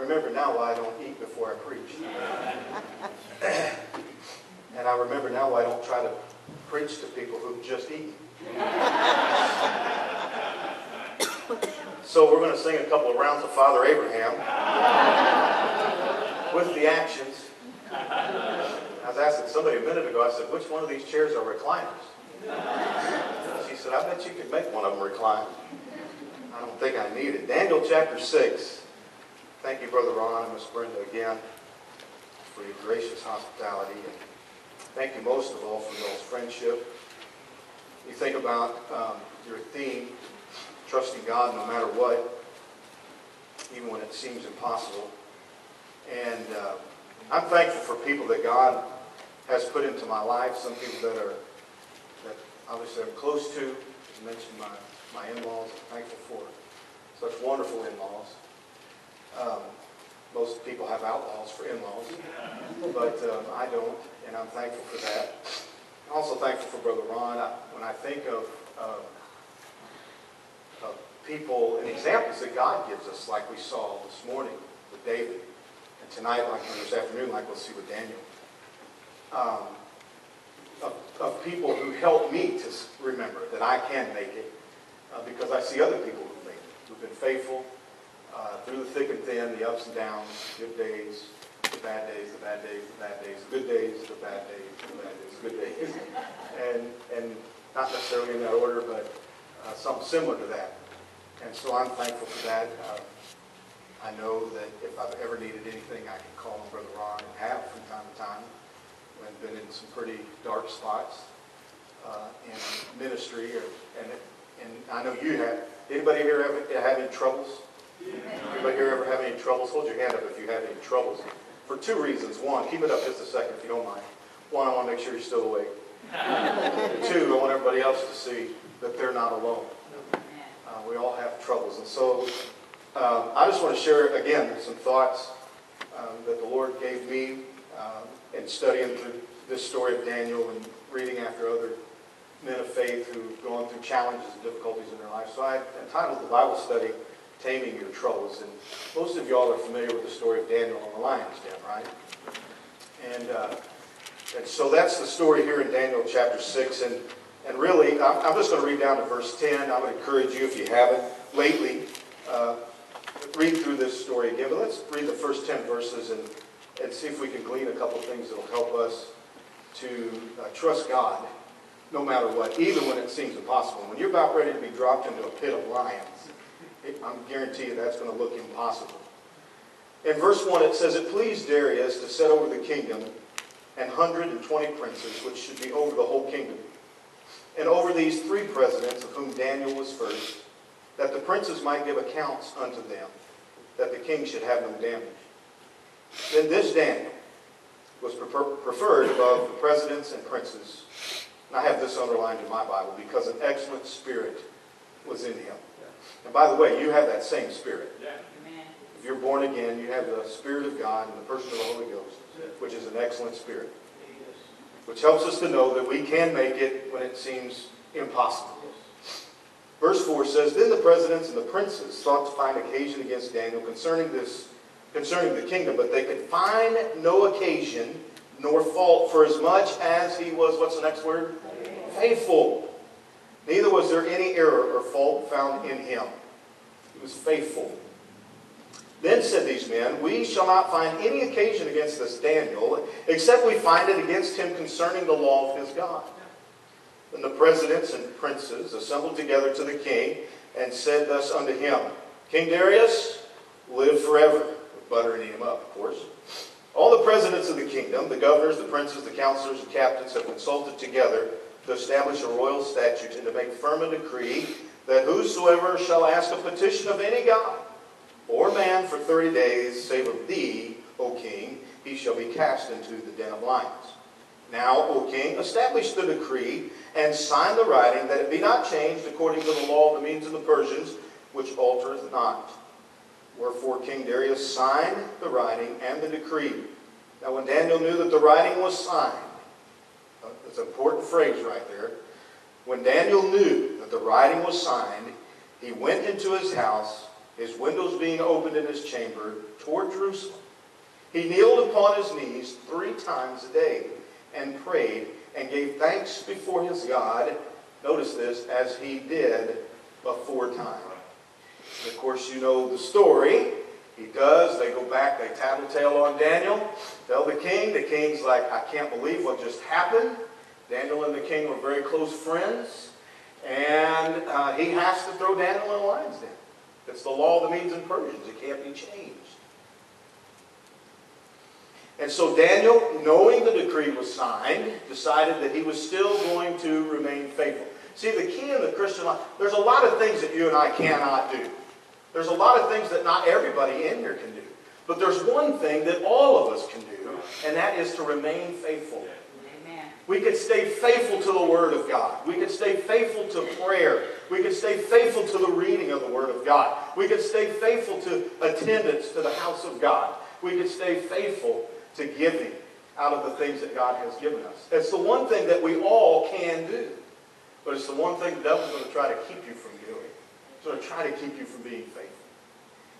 remember now why I don't eat before I preach. and I remember now why I don't try to preach to people who've just eaten. so we're going to sing a couple of rounds of Father Abraham with the actions. I was asking somebody a minute ago, I said, which one of these chairs are recliners? She said, I bet you could make one of them recline. I don't think I need it. Daniel chapter 6. Thank you, Brother Ron and Miss Brenda, again, for your gracious hospitality. And thank you most of all for y'all's friendship. You think about um, your theme, trusting God no matter what, even when it seems impossible. And uh, I'm thankful for people that God has put into my life, some people that are, that obviously I'm close to. You mentioned my, my in-laws. I'm thankful for such wonderful in-laws. Um, most people have outlaws for in-laws, but um, I don't, and I'm thankful for that. I'm also thankful for Brother Ron. I, when I think of, uh, of people and examples that God gives us, like we saw this morning with David, and tonight, like this afternoon, like we'll see with Daniel, um, of, of people who help me to remember that I can make it, uh, because I see other people who've made it, who've been faithful, uh, through the thick and thin, the ups and downs, good days, the bad days, the bad days, the bad days, the good days, the bad days, the bad days, good days, and and not necessarily in that order, but uh, something similar to that. And so I'm thankful for that. Uh, I know that if I've ever needed anything, I can call on Brother Ron and have from time to time. I've been in some pretty dark spots uh, in ministry, or, and and I know you have. Anybody here having, troubles? Anybody here ever have any troubles? Hold your hand up if you have any troubles. For two reasons. One, keep it up just a second if you don't mind. One, I want to make sure you're still awake. Two, I want everybody else to see that they're not alone. Uh, we all have troubles. And so um, I just want to share, again, some thoughts um, that the Lord gave me um, in studying through this story of Daniel and reading after other men of faith who've gone through challenges and difficulties in their life. So I entitled the Bible study, taming your troubles. And most of y'all are familiar with the story of Daniel and the lion's den, right? And, uh, and so that's the story here in Daniel chapter 6. And, and really, I'm, I'm just going to read down to verse 10. I would encourage you, if you haven't lately, uh, read through this story again. But let's read the first 10 verses and, and see if we can glean a couple things that will help us to uh, trust God no matter what, even when it seems impossible. When you're about ready to be dropped into a pit of lions, I guarantee you that's going to look impossible. In verse 1, it says, It pleased Darius to set over the kingdom an 120 princes, which should be over the whole kingdom. And over these three presidents, of whom Daniel was first, that the princes might give accounts unto them, that the king should have no damage. Then this Daniel was preferred above the presidents and princes. And I have this underlined in my Bible, because an excellent spirit was in him. And by the way, you have that same spirit. Yeah. If you're born again, you have the Spirit of God and the person of the Holy Ghost, which is an excellent spirit. Which helps us to know that we can make it when it seems impossible. Verse 4 says, Then the presidents and the princes sought to find occasion against Daniel concerning this, concerning the kingdom, but they could find no occasion nor fault for as much as he was, what's the next word? Faithful. Neither was there any error or fault found in him. He was faithful. Then said these men, We shall not find any occasion against this Daniel, except we find it against him concerning the law of his God. Then the presidents and princes assembled together to the king and said thus unto him, King Darius, live forever. Buttering him up, of course. All the presidents of the kingdom, the governors, the princes, the counselors, the captains, have consulted together to establish a royal statute and to make firm a decree that whosoever shall ask a petition of any god or man for thirty days, save of thee, O king, he shall be cast into the den of lions. Now, O king, establish the decree and sign the writing that it be not changed according to the law of the Medes of the Persians, which altereth not. Wherefore King Darius signed the writing and the decree. Now when Daniel knew that the writing was signed, that's an important phrase right there. When Daniel knew that the writing was signed, he went into his house, his windows being opened in his chamber toward Jerusalem, he kneeled upon his knees three times a day and prayed and gave thanks before his God. Notice this, as he did aforetime. And of course, you know the story. He does. They go back, they tattletale on Daniel, tell the king. The king's like, I can't believe what just happened. Daniel and the king were very close friends. And uh, he has to throw Daniel in a lion's den. It's the law of the Medes and Persians. It can't be changed. And so Daniel, knowing the decree was signed, decided that he was still going to remain faithful. See, the key in the Christian life, there's a lot of things that you and I cannot do. There's a lot of things that not everybody in here can do. But there's one thing that all of us can do, and that is to remain faithful. We could stay faithful to the Word of God. We could stay faithful to prayer. We could stay faithful to the reading of the Word of God. We could stay faithful to attendance to the house of God. We could stay faithful to giving out of the things that God has given us. It's the one thing that we all can do. But it's the one thing the devil's going to try to keep you from doing. He's going to try to keep you from being faithful.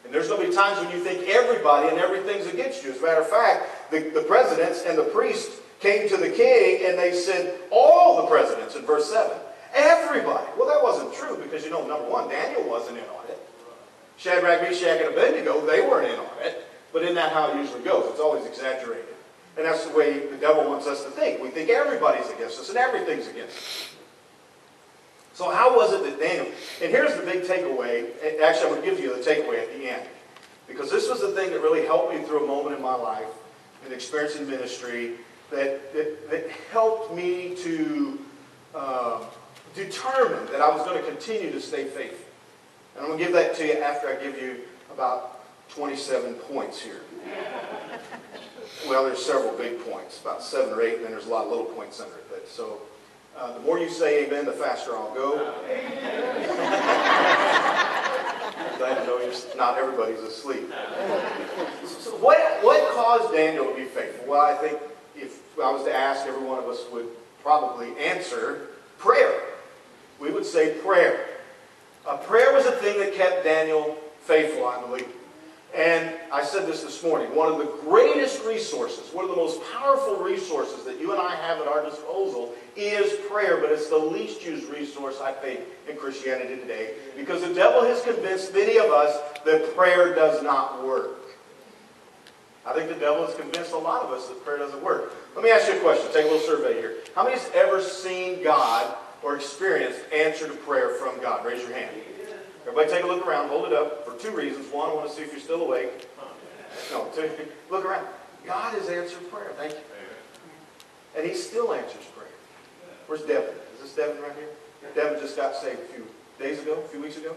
And there's going to be times when you think everybody and everything's against you. As a matter of fact, the, the presidents and the priests came to the king and they said, all the presidents in verse 7. Everybody. Well, that wasn't true because, you know, number one, Daniel wasn't in on it. Shadrach, Meshach, and Abednego, they weren't in on it. But isn't that how it usually goes? It's always exaggerated. And that's the way the devil wants us to think. We think everybody's against us and everything's against us. So how was it that Daniel, and here's the big takeaway, actually I'm going to give you the takeaway at the end, because this was the thing that really helped me through a moment in my life, in experience in ministry, that, that, that helped me to uh, determine that I was going to continue to stay faithful. And I'm going to give that to you after I give you about 27 points here. Well, there's several big points, about seven or eight, and then there's a lot of little points under it. But so uh, the more you say amen, the faster I'll go. I know you're, not everybody's asleep. So what, what caused Daniel to be faithful? Well, I think if I was to ask, every one of us would probably answer prayer. We would say prayer. Uh, prayer was a thing that kept Daniel faithful, I believe. And I said this this morning one of the greatest resources, one of the most powerful resources that you and I have at our disposal is prayer, but it's the least used resource, I think, in Christianity today because the devil has convinced many of us that prayer does not work. I think the devil has convinced a lot of us that prayer doesn't work. Let me ask you a question. Take a little survey here. How many has ever seen God or experienced answer to prayer from God? Raise your hand. Everybody take a look around. Hold it up for two reasons. One, I want to see if you're still awake. No, two, look around. God has answered prayer. Thank you. And he still answers prayer. Where's Devin? Is this Devin right here? Devin just got saved a few days ago, a few weeks ago?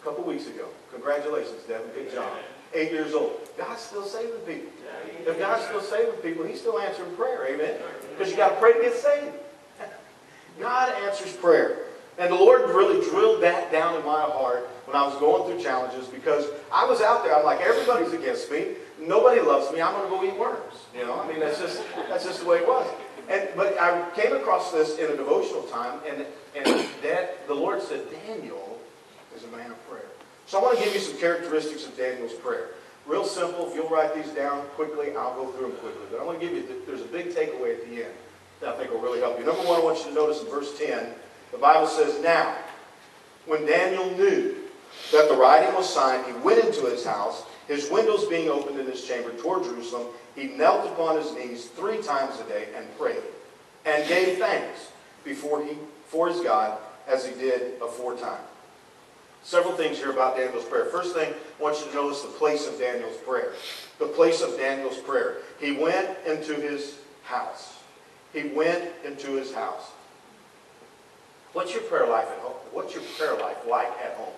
A couple weeks ago. Congratulations, Devin. Good job. Eight years old. God's still saving people. If God's still saving people, he's still answering prayer. Amen? Because you got to pray to get saved. God answers prayer. And the Lord really drilled that down in my heart when I was going through challenges because I was out there. I'm like, everybody's against me. Nobody loves me. I'm going to go eat worms. You know, I mean, that's just that's just the way it was. And but I came across this in a devotional time, and and that the Lord said Daniel is a man of prayer. So I want to give you some characteristics of Daniel's prayer. Real simple. If you'll write these down quickly, I'll go through them quickly. But I want to give you there's a big takeaway at the end that I think will really help you. Number one, I want you to notice in verse 10 the Bible says, Now, when Daniel knew that the writing was signed, he went into his house, his windows being opened in his chamber toward Jerusalem. He knelt upon his knees three times a day and prayed, and gave thanks before he for his God as he did aforetime. Several things here about Daniel's prayer. First thing, I want you to notice the place of Daniel's prayer. The place of Daniel's prayer. He went into his house. He went into his house. What's your prayer life at home? What's your prayer life like at home?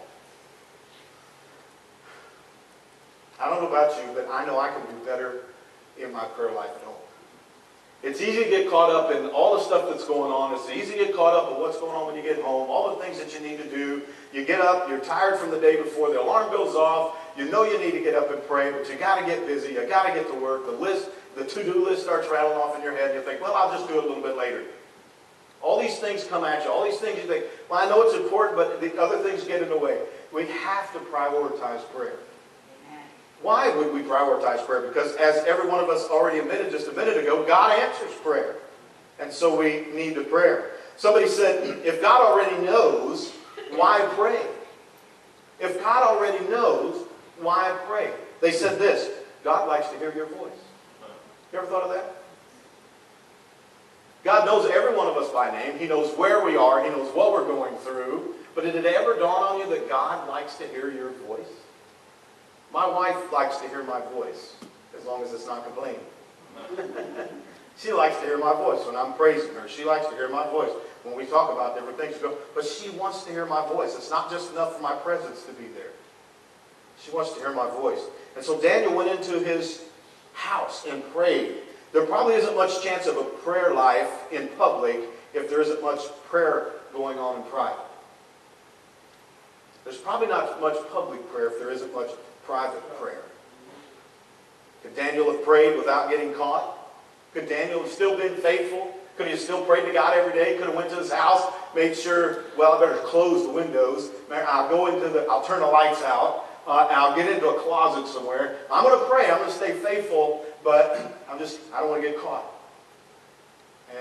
I don't know about you, but I know I can do better in my prayer life at home. It's easy to get caught up in all the stuff that's going on. It's easy to get caught up in what's going on when you get home, all the things that you need to do. You get up, you're tired from the day before, the alarm goes off, you know you need to get up and pray, but you got to get busy, you got to get to work. The list, the to-do list starts rattling off in your head, you think, well, I'll just do it a little bit later. All these things come at you. All these things you think, well, I know it's important, but the other things get in the way. We have to prioritize prayer. Why would we prioritize prayer? Because as every one of us already admitted just a minute ago, God answers prayer. And so we need to prayer. Somebody said, if God already knows, why pray? If God already knows, why pray? They said this, God likes to hear your voice. You ever thought of that? God knows every one of us by name. He knows where we are. He knows what we're going through. But did it ever dawn on you that God likes to hear your voice? My wife likes to hear my voice, as long as it's not complaining. she likes to hear my voice when I'm praising her. She likes to hear my voice when we talk about different things. But she wants to hear my voice. It's not just enough for my presence to be there. She wants to hear my voice. And so Daniel went into his house and prayed. There probably isn't much chance of a prayer life in public if there isn't much prayer going on in private. There's probably not much public prayer if there isn't much private prayer. Could Daniel have prayed without getting caught? Could Daniel have still been faithful? Could he have still prayed to God every day? Could have went to his house, made sure, well, I better close the windows. I'll go into the, I'll turn the lights out. Uh, I'll get into a closet somewhere. I'm going to pray. I'm going to stay faithful but I'm just, I don't want to get caught.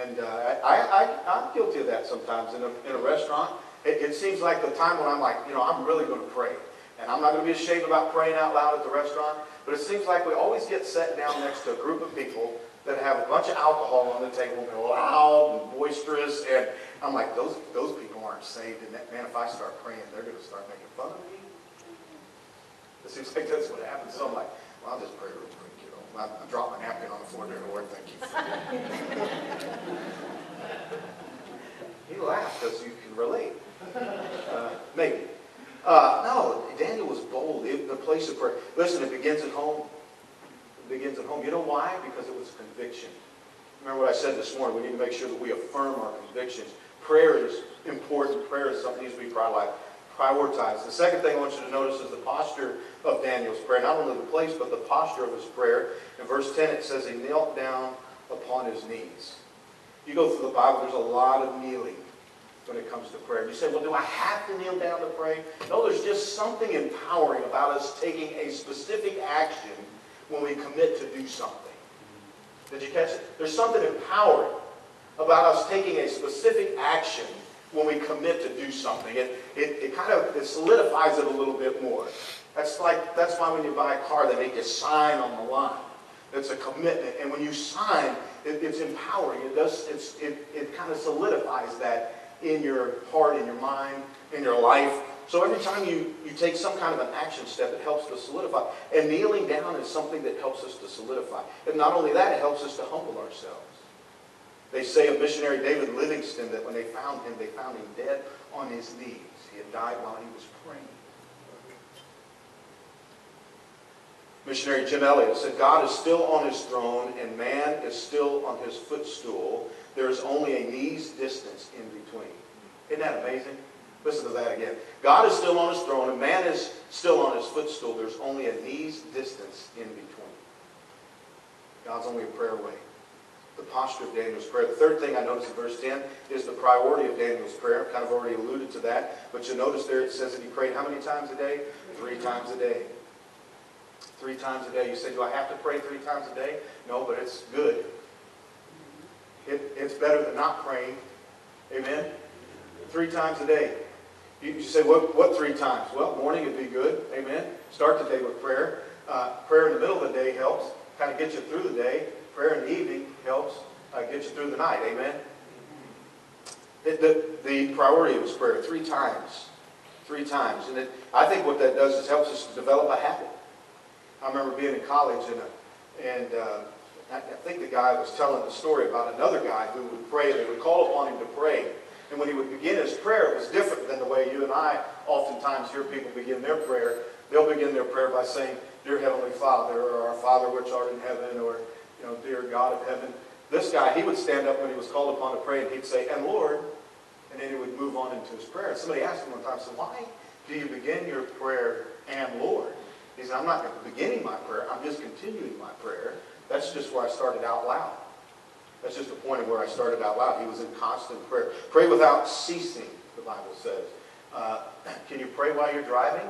And uh, I, I, I'm guilty of that sometimes in a, in a restaurant. It, it seems like the time when I'm like, you know, I'm really going to pray. And I'm not going to be ashamed about praying out loud at the restaurant. But it seems like we always get set down next to a group of people that have a bunch of alcohol on the table and loud and boisterous. And I'm like, those, those people aren't saved. And that, man, if I start praying, they're going to start making fun of me. It seems like that's what happens. So I'm like, well, I'll just pray real quick. You know, I, I dropped my napkin on the floor there, Lord, thank you. he laughed because you can relate. Uh, maybe. Uh, no, Daniel was bold. It, the place of prayer. Listen, it begins at home. It begins at home. You know why? Because it was a conviction. Remember what I said this morning. We need to make sure that we affirm our convictions. Prayer is important. Prayer is something that needs to be prioritized. The second thing I want you to notice is the posture of Daniel's prayer. Not only the place, but the posture of his prayer. In verse 10, it says he knelt down upon his knees. You go through the Bible, there's a lot of kneeling when it comes to prayer. You say, well, do I have to kneel down to pray? No, there's just something empowering about us taking a specific action when we commit to do something. Did you catch it? There's something empowering about us taking a specific action when we commit to do something. It, it, it kind of it solidifies it a little bit more. That's like that's why when you buy a car, they make you sign on the line. It's a commitment, and when you sign, it, it's empowering. It does. It's, it it kind of solidifies that in your heart, in your mind, in your life. So every time you, you take some kind of an action step, it helps to solidify. And kneeling down is something that helps us to solidify. And not only that, it helps us to humble ourselves. They say of missionary David Livingstone that when they found him, they found him dead on his knees. He had died while he was praying. Missionary Jim Elliot said, God is still on his throne and man is still on his footstool. There is only a knee's distance in between. Isn't that amazing? Listen to that again. God is still on his throne and man is still on his footstool. There's only a knee's distance in between. God's only a prayer away. The posture of Daniel's prayer. The third thing I notice in verse 10 is the priority of Daniel's prayer. I've kind of already alluded to that. But you'll notice there it says that he prayed how many times a day? Three times a day three times a day. You say, do I have to pray three times a day? No, but it's good. It, it's better than not praying. Amen? Three times a day. You, you say, what, what three times? Well, morning would be good. Amen? Start the day with prayer. Uh, prayer in the middle of the day helps. Kind of get you through the day. Prayer in the evening helps uh, get you through the night. Amen? The, the, the priority of prayer, three times. Three times. And it, I think what that does is helps us develop a habit. I remember being in college and, and uh, I think the guy was telling the story about another guy who would pray. They would call upon him to pray. And when he would begin his prayer, it was different than the way you and I oftentimes hear people begin their prayer. They'll begin their prayer by saying, Dear Heavenly Father, or Our Father which art in heaven, or, you know, Dear God of heaven. This guy, he would stand up when he was called upon to pray, and he'd say, And Lord, and then he would move on into his prayer. somebody asked him one time, so why do you begin your prayer, and Lord? He said, I'm not beginning my prayer, I'm just continuing my prayer. That's just where I started out loud. That's just the point of where I started out loud. He was in constant prayer. Pray without ceasing, the Bible says. Uh, can you pray while you're driving?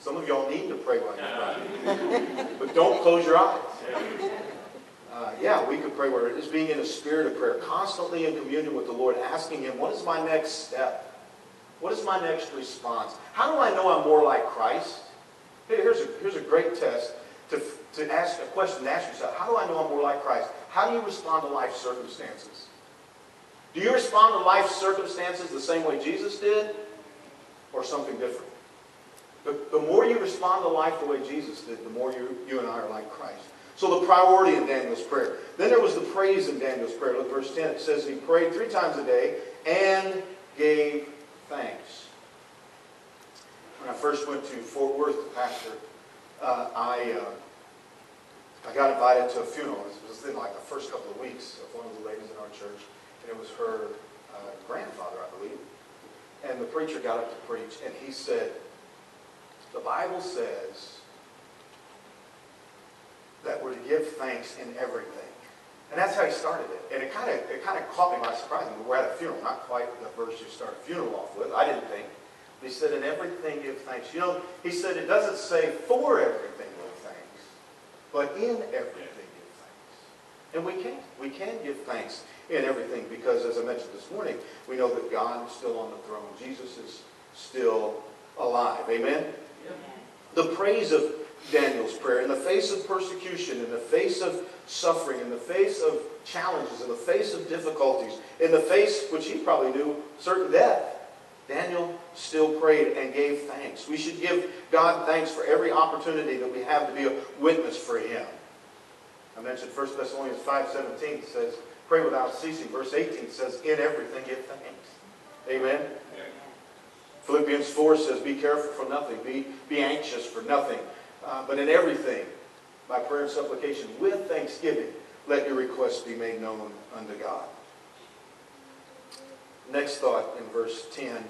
Some of y'all need to pray while you're driving. But don't close your eyes. Uh, yeah, we could pray where it is being in a spirit of prayer, constantly in communion with the Lord, asking Him, what is my next step? What is my next response? How do I know I'm more like Christ? Here's a, here's a great test to, to ask a question to ask yourself. How do I know I'm more like Christ? How do you respond to life circumstances? Do you respond to life circumstances the same way Jesus did or something different? The, the more you respond to life the way Jesus did, the more you, you and I are like Christ. So the priority in Daniel's prayer. Then there was the praise in Daniel's prayer. Look, verse 10, it says he prayed three times a day and gave thanks. When I first went to Fort Worth to pastor, uh, I, uh, I got invited to a funeral. It was in like the first couple of weeks of one of the ladies in our church. And it was her uh, grandfather, I believe. And the preacher got up to preach, and he said, the Bible says that we're to give thanks in everything. And that's how he started it. And it kind of it kind of caught me by surprise. We're at a funeral, not quite the verse you start a funeral off with. I didn't think. He said, in everything give thanks. You know, he said it doesn't say for everything give thanks, but in everything give thanks. And we can. We can give thanks in everything because, as I mentioned this morning, we know that God is still on the throne. Jesus is still alive. Amen? The praise of Daniel's prayer in the face of persecution, in the face of suffering, in the face of challenges, in the face of difficulties, in the face, which he probably knew, certain death. Daniel still prayed and gave thanks. We should give God thanks for every opportunity that we have to be a witness for him. I mentioned 1 Thessalonians 5.17 says, pray without ceasing. Verse 18 says, in everything give thanks. Amen? Philippians 4 says, be careful for nothing. Be, be anxious for nothing. Uh, but in everything, by prayer and supplication, with thanksgiving, let your requests be made known unto God. Next thought in verse 10,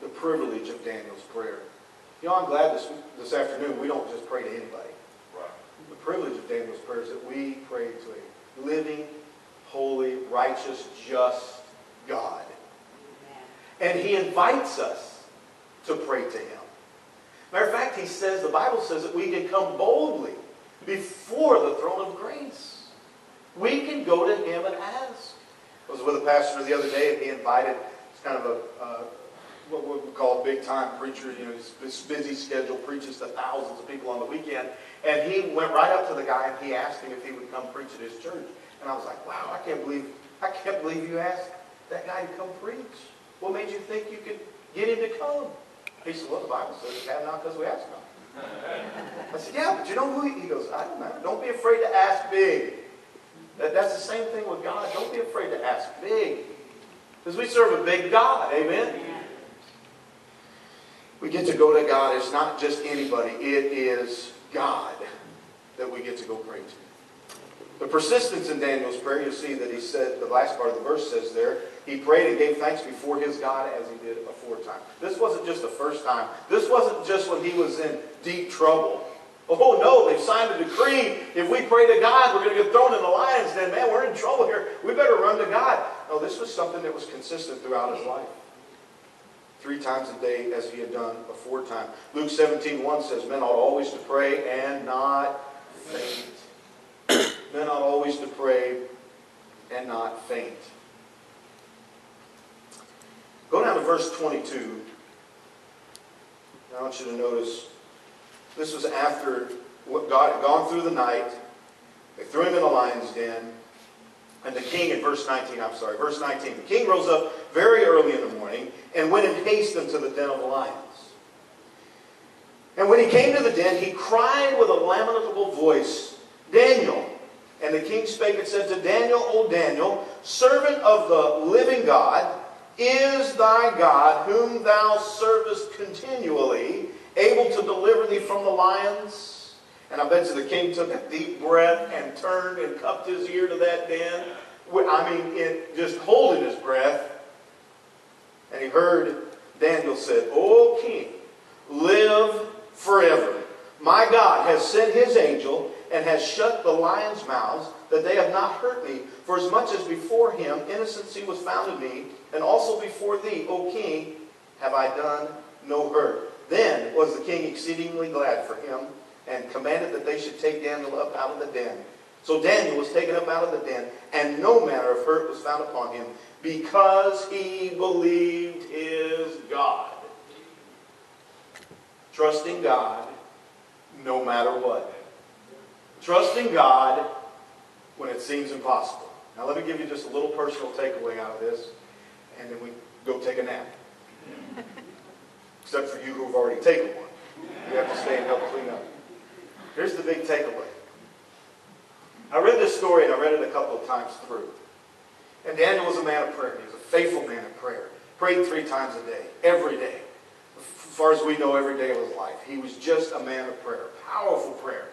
the privilege of Daniel's prayer. You know, I'm glad this, this afternoon we don't just pray to anybody. Right. The privilege of Daniel's prayer is that we pray to a living, holy, righteous, just God. And he invites us to pray to him. Matter of fact, he says, the Bible says that we can come boldly before the throne of grace. We can go to him and ask. I was with a pastor the other day, and he invited, it's kind of a, uh, what we call a big-time preacher, you know, this busy schedule, preaches to thousands of people on the weekend. And he went right up to the guy, and he asked him if he would come preach at his church. And I was like, wow, I can't believe, I can't believe you asked that guy to come preach. What made you think you could get him to come? He said, well, the Bible says we have not because we ask not. I said, yeah, but you know who he, he goes, I don't know. Don't be afraid to ask big. That, that's the same thing with God. Don't be afraid to ask big. Because we serve a big God. Amen? We get to go to God. It's not just anybody. It is God that we get to go pray to. The persistence in Daniel's prayer, you'll see that he said, the last part of the verse says there, he prayed and gave thanks before his God as he did aforetime. This wasn't just the first time. This wasn't just when he was in deep trouble. Oh no, they've signed a decree. If we pray to God, we're going to get thrown in the lion's den. Man, we're in trouble here. We better run to God. No, this was something that was consistent throughout his life. Three times a day as he had done aforetime. Luke 17, 1 says, Men ought always to pray and not faint. Men ought always to pray and not faint. Go down to verse 22. I want you to notice this was after what God had gone through the night. They threw him in the lion's den. And the king, in verse 19, I'm sorry, verse 19, the king rose up very early in the morning and went in haste unto the den of the lions. And when he came to the den, he cried with a lamentable voice, Daniel, and the king spake and said to Daniel, O Daniel, servant of the living God, is thy God, whom thou servest continually, able to deliver thee from the lions? And I bet you the king took a deep breath and turned and cupped his ear to that den. I mean, it, just holding his breath. And he heard Daniel said, O king, live forever. My God has sent his angel and has shut the lions' mouths, that they have not hurt me. For as much as before him innocency was found in me, and also before thee, O king, have I done no hurt. Then was the king exceedingly glad for him and commanded that they should take Daniel up out of the den. So Daniel was taken up out of the den, and no manner of hurt was found upon him, because he believed his God. Trusting God no matter what. Trusting God when it seems impossible. Now, let me give you just a little personal takeaway out of this, and then we go take a nap. Except for you who have already taken one. You have to stay and help clean up. Here's the big takeaway. I read this story, and I read it a couple of times through. And Daniel was a man of prayer. He was a faithful man of prayer. Prayed three times a day, every day. As far as we know, every day of his life. He was just a man of prayer. Powerful prayer.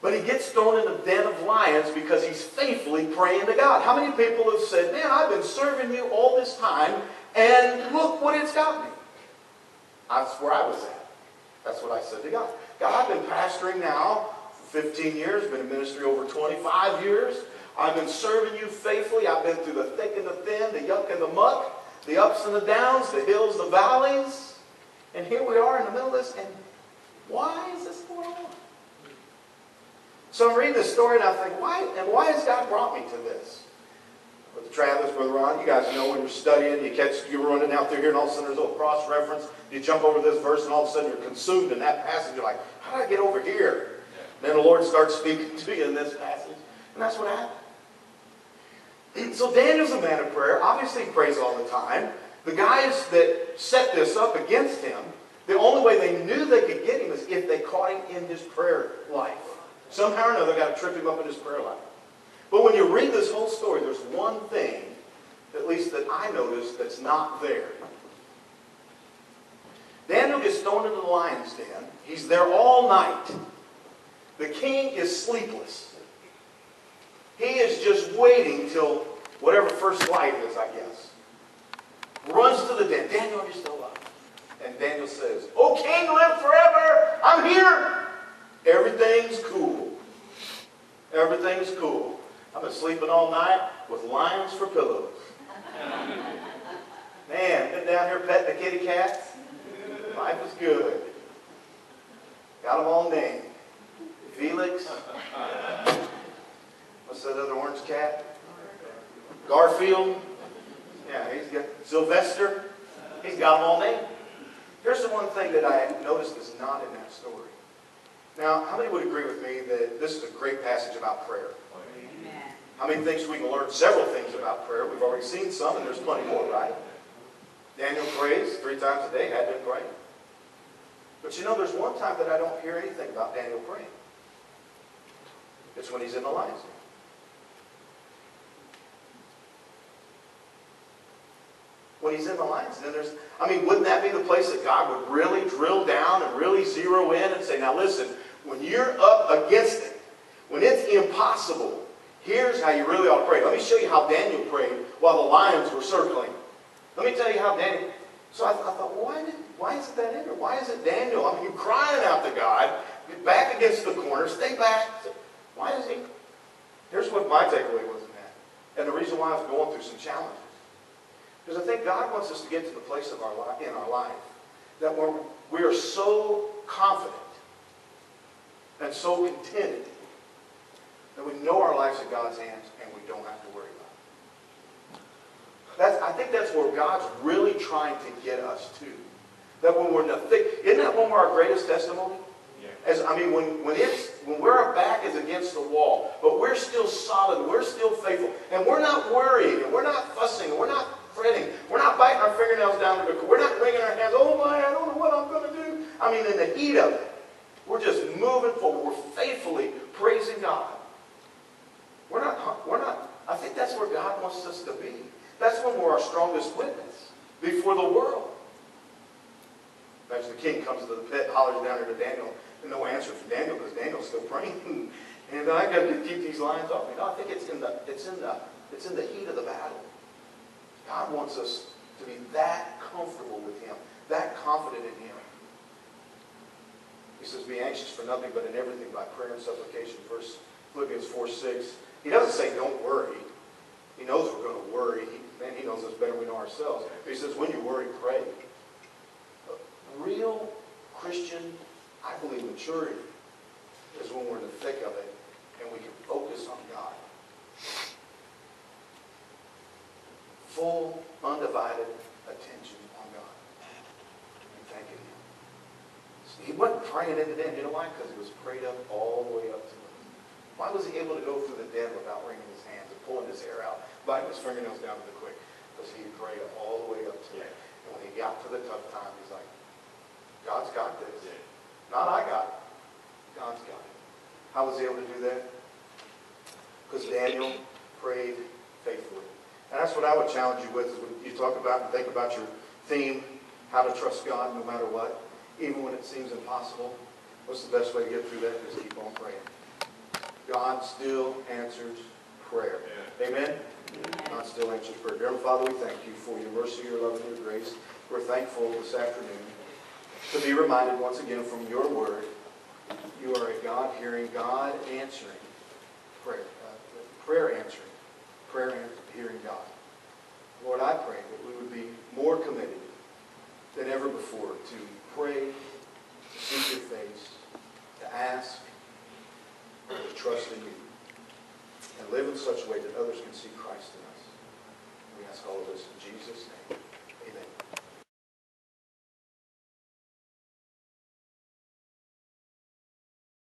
But he gets thrown in the den of lions because he's faithfully praying to God. How many people have said, Man, I've been serving you all this time, and look what it's got me? That's where I was at. That's what I said to God. God, I've been pastoring now 15 years, been in ministry over 25 years. I've been serving you faithfully. I've been through the thick and the thin, the yuck and the muck, the ups and the downs, the hills, the valleys. And here we are in the middle of this, and why is this going on? So I'm reading this story and I think, why, and why has God brought me to this? With Travis, Brother Ron, you guys know when you're studying, you catch, you're running out there here and all of a sudden there's a little cross reference. You jump over this verse and all of a sudden you're consumed in that passage. You're like, how did I get over here? And then the Lord starts speaking to you in this passage. And that's what happened. So Daniel's a man of prayer. Obviously he prays all the time. The guys that set this up against him, the only way they knew they could get him is if they caught him in his prayer life. Somehow or another, they got to trip him up in his prayer life. But when you read this whole story, there's one thing, at least that I noticed, that's not there. Daniel gets thrown into the lion's den. He's there all night. The king is sleepless. He is just waiting till whatever first light is, I guess. Runs to the den. Daniel, are you still alive? And Daniel says, O king, live forever. I'm here. Everything's cool. Everything's cool. I've been sleeping all night with lions for pillows. Man, been down here petting the kitty cats. Life is good. Got them all named. Felix. What's that other orange cat? Garfield. Yeah, he's got Sylvester. He's got them all named. Here's the one thing that I noticed is not in that story. Now, how many would agree with me that this is a great passage about prayer? Oh, How many thinks we can learn several things about prayer? We've already seen some, and there's plenty more, right? Daniel prays three times a day, had been praying. But you know, there's one time that I don't hear anything about Daniel praying. It's when he's in the lion's den. when he's in the lion's den. There's, I mean, wouldn't that be the place that God would really drill down and really zero in and say, now listen, when you're up against it, when it's impossible, here's how you really ought to pray. Let me show you how Daniel prayed while the lions were circling. Let me tell you how Daniel. So I, I thought, why did why is it that in there? Why is it Daniel? I mean, you're crying out to God, back against the corner, stay back. Why is he? Here's what my takeaway was in that, and the reason why I was going through some challenges. Because I think God wants us to get to the place of our life, in our life that we're, we are so confident and so contented that we know our life's in God's hands and we don't have to worry about it. That's, I think that's where God's really trying to get us to. That when we're in the thick, isn't that one of our greatest testimony? As I mean, when, when it's when our back is against the wall, but we're still solid, we're still faithful, and we're not worrying, and we're not fussing, and we're not fretting. We're not biting our fingernails down to the We're not wringing our hands. Oh my, I don't know what I'm going to do. I mean, in the heat of it, we're just moving forward. We're faithfully praising God. We're not. We're not. I think that's where God wants us to be. That's when we're our strongest witness before the world. Imagine the king comes to the pit, hollers down there to Daniel, and no answer from Daniel because Daniel's still praying. and I got to keep these lions off me. No, I think it's in the it's in the it's in the heat of the battle. God wants us to be that comfortable with Him, that confident in Him. He says, be anxious for nothing but in everything by prayer and supplication. Verse Philippians 4, 6. He doesn't say don't worry. He knows we're going to worry. He, man, he knows us better than we know ourselves. He says, when you worry, pray. Real Christian, I believe maturity is when we're in the thick of it and we can focus on God. Full, undivided attention on God. And thanking Him. He wasn't praying in the end. You know why? Because he was prayed up all the way up to. Why was he able to go through the den without wringing his hands and pulling his hair out, biting his fingernails down to the quick? Because he prayed all the way up to it. And when he got to the tough time, he's like, God's got this. Not I got it. God's got it. How was he able to do that? Because Daniel prayed faithfully. And that's what I would challenge you with, is when you talk about and think about your theme, how to trust God no matter what, even when it seems impossible. What's the best way to get through that? Just keep on praying. God still answers prayer. Amen? God still answers prayer. Dear Father, we thank you for your mercy, your love, and your grace. We're thankful this afternoon to be reminded once again from your word, you are a God-hearing, God-answering prayer. Uh, prayer answering. Prayer hearing God. Lord, I pray that we would be more committed than ever before to pray, to seek your face, to ask, to trust in you, and live in such a way that others can see Christ in us. We ask all of this in Jesus' name. Amen.